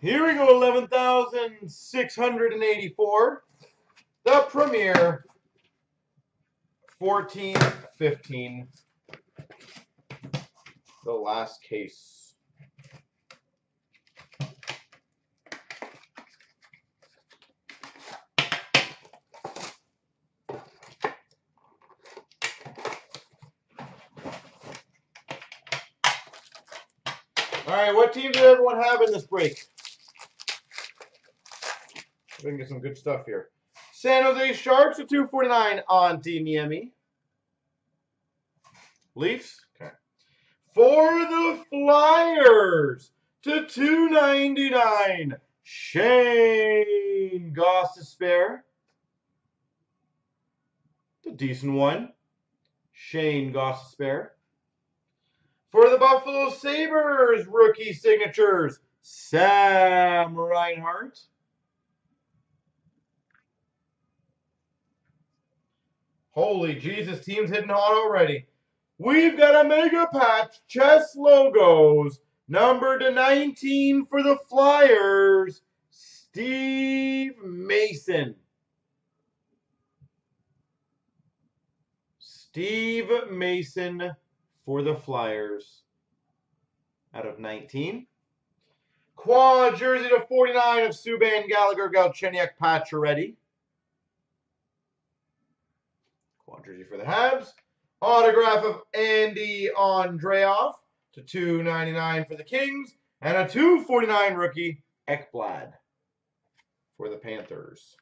Here we go, 11,684. The Premier 14, 15. The last case. All right, what team did everyone have in this break? We can get some good stuff here. San Jose Sharks at 249 on Team. Leafs? Okay. For the Flyers to 299. Shane Goss to spare. It's a decent one. Shayne Gostisbehere. For the Buffalo Sabres, rookie signatures, Sam Reinhart. Holy Jesus, team's hitting hot already. We've got a mega patch, chess logos, number to 19 for the Flyers, Steve Mason. Steve Mason for the Flyers out of 19. Quad jersey to 49 of Subban Gallagher, Galchenyuk, Pacioretty. Quad jersey for the Habs. Autograph of Andy Andreoff to 299 for the Kings. And a 249 rookie, Ekblad for the Panthers.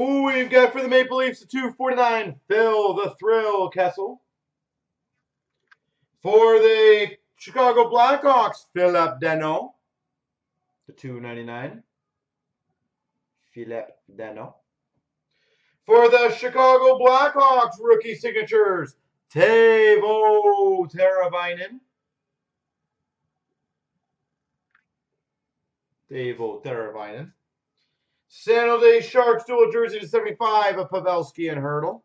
Ooh, we've got for the Maple Leafs the 249, Phil the Thrill Kessel. For the Chicago Blackhawks, Phillip Danault. The 299. Phillip Danault. For the Chicago Blackhawks, rookie signatures, Teuvo Teravainen. Teuvo Teravainen. San Jose Sharks dual jersey to 75 of Pavelski and Hertl.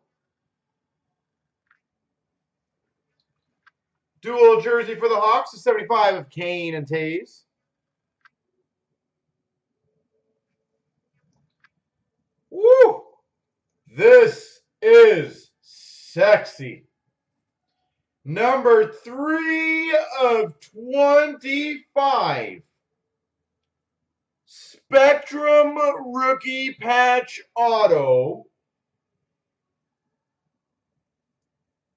Dual jersey for the Hawks to 75 of Kane and Toews. Woo! This is sexy. Number three of 25. Spectrum Rookie Patch Auto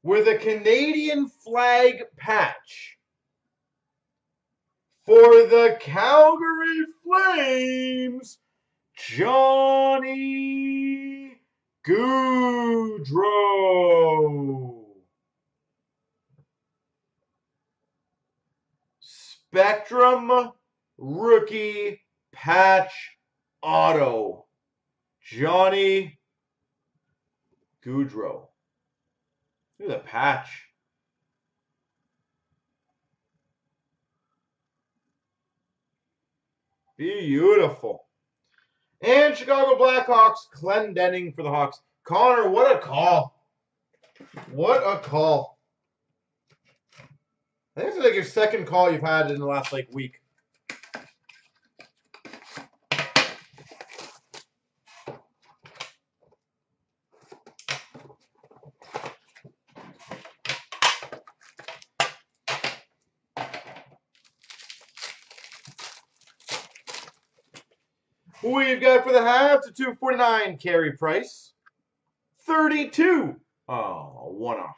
with a Canadian flag patch for the Calgary Flames, Johnny Gaudreau. Spectrum Rookie Patch Auto. Johnny Gaudreau. Look at the patch. Beautiful. And Chicago Blackhawks, Clendenning for the Hawks. Connor, what a call. What a call. I think it's like your second call you've had in the last like week. We've got for the Habs to 249 Carey Price. 32. Oh, one off.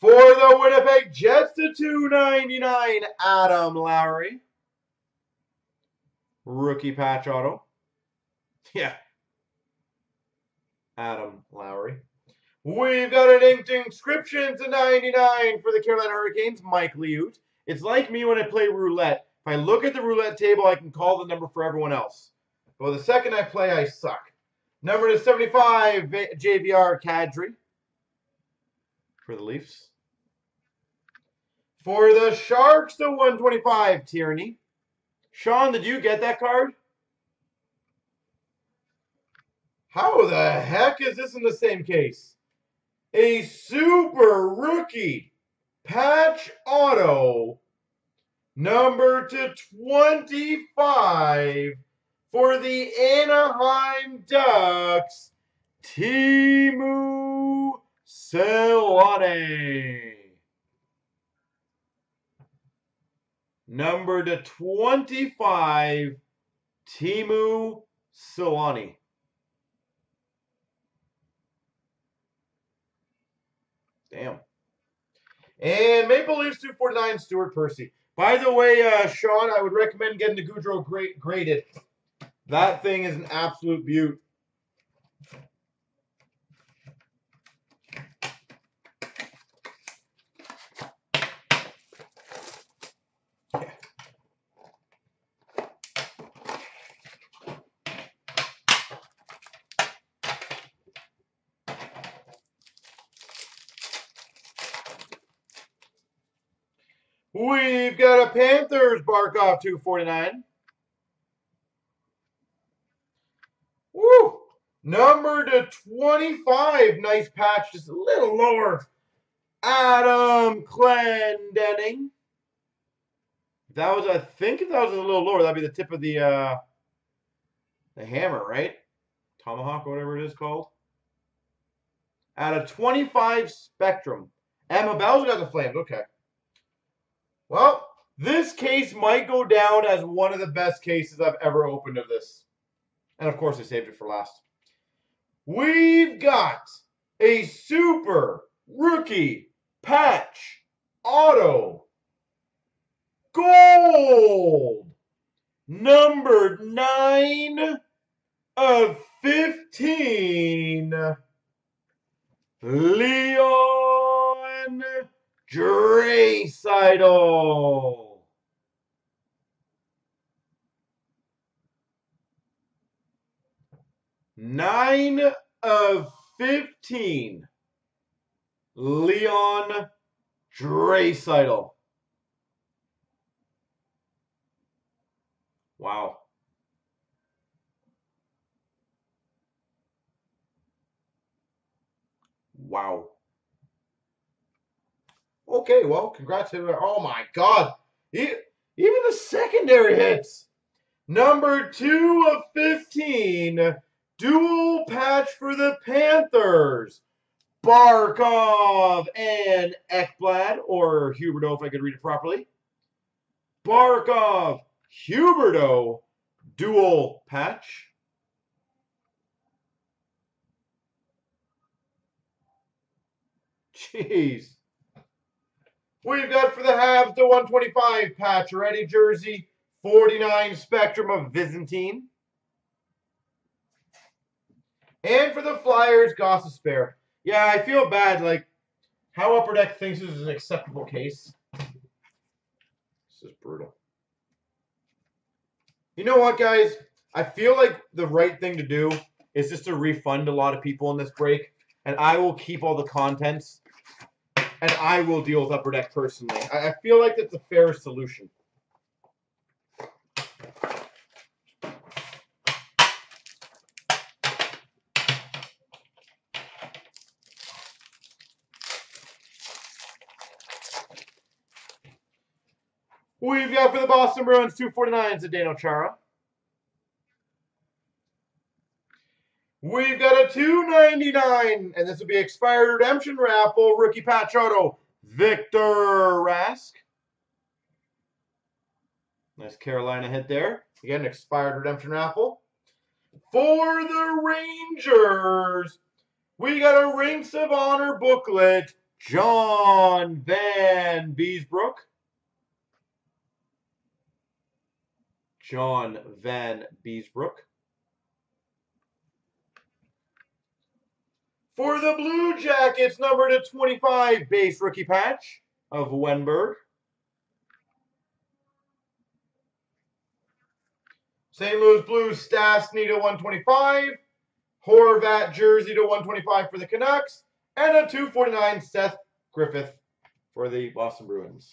For the Winnipeg Jets to 299 Adam Lowry. Rookie patch auto. Yeah. Adam Lowry. We've got an inked inscription to 99 for the Carolina Hurricanes, Mike Liut. It's like me when I play roulette. If I look at the roulette table, I can call the number for everyone else. Well, the second I play, I suck. Number to 75, JVR Kadri for the Leafs. For the Sharks, the 125, Tierney. Sean, did you get that card? How the heck is this in the same case? A super rookie patch auto number to 25 for the Anaheim Ducks, Teemu Selanne. Number to 25, Teemu Selanne. Damn. And Maple Leafs 249, Stuart Percy. By the way, uh, Sean, I would recommend getting the Gaudreau graded. That thing is an absolute beaut. We've got a Panthers Barkov 249. Woo! Number to 25. Nice patch, just a little lower. Adam Clendenning. That was, I think if that was a little lower, that'd be the tip of the uh, the hammer, right? Tomahawk, whatever it is called. At a 25 Spectrum. Emma Bell's got the Flames. Okay. Well, this case might go down as one of the best cases I've ever opened of this. And of course, I saved it for last. We've got a super rookie patch auto gold number 9 of 15 Leon Draisaitl. Nine of 15. Leon Draisaitl. Wow. Wow. Okay, well, congrats Oh my God, even the secondary hits. Number two of fifteen, dual patch for the Panthers. Barkov and Ekblad, or Huberdeau, if I could read it properly. Barkov, Huberdeau, dual patch. Jeez. We've got for the Habs the 125 patch ready jersey, 49 Spectrum of Byzantine. And for the Flyers, Gostisbehere. Yeah, I feel bad. Like, how Upper Deck thinks this is an acceptable case. This is brutal. You know what, guys? I feel like the right thing to do is just to refund a lot of people in this break. And I will keep all the contents and I will deal with Upper Deck personally. I, I feel like that's a fair solution. We've got for the Boston Bruins 249s Zdeno Chara. We've got a 299, and this will be expired redemption raffle, rookie patch auto, Victor Rask. Nice Carolina hit there. Again, expired redemption raffle. For the Rangers, we got a Rings of Honor booklet, John Vanbiesbrouck. John Van Beesbrook. For the Blue Jackets, number to 25, base rookie patch of Wennberg. St. Louis Blues Stastny to 125. Horvat jersey to 125 for the Canucks. And a 249 Seth Griffith for the Boston Bruins.